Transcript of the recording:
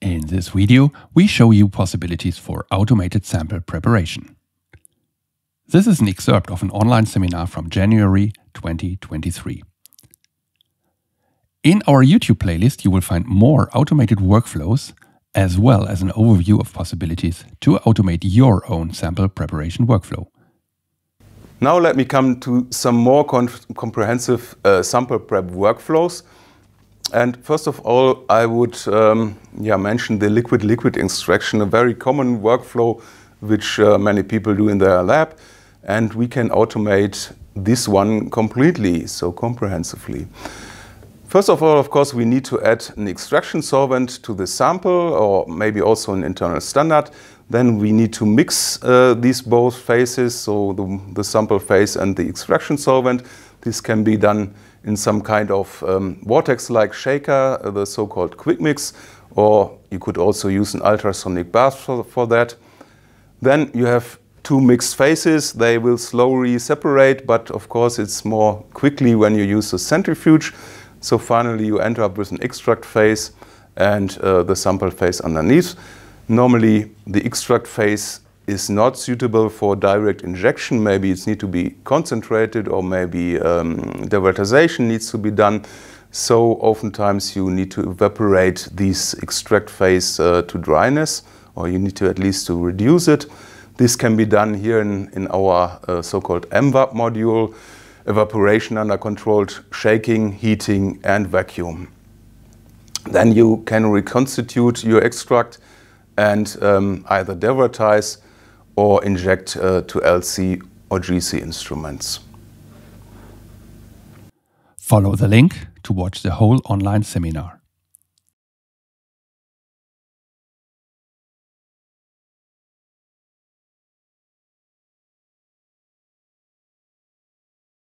In this video, we show you possibilities for automated sample preparation. This is an excerpt of an online seminar from January 2023. In our YouTube playlist, you will find more automated workflows as well as an overview of possibilities to automate your own sample preparation workflow. Now let me come to some more comprehensive uh, sample prep workflows. And first of all, I would um, yeah, mention the liquid-liquid extraction, a very common workflow which uh, many people do in their lab. And we can automate this one completely, so comprehensively. First of all, of course, we need to add an extraction solvent to the sample or maybe also an internal standard. Then we need to mix uh, these both phases, so the, the, sample phase and the extraction solvent. This can be done in some kind of um, vortex-like shaker, uh, the so-called quick mix, or you could also use an ultrasonic bath for, for that. Then you have two mixed phases. They will slowly separate, but of course it's more quickly when you use a centrifuge. So finally you end up with an extract phase and uh, the sample phase underneath. Normally the extract phase is not suitable for direct injection. Maybe it needs to be concentrated or maybe um, derivatization needs to be done. So oftentimes you need to evaporate this extract phase uh, to dryness or you need to at least to reduce it. This can be done here in, in our uh, so-called MVAP module, evaporation under controlled shaking, heating and vacuum. Then you can reconstitute your extract and um, either derivatize or inject uh, to LC or GC instruments. Follow the link to watch the whole online seminar.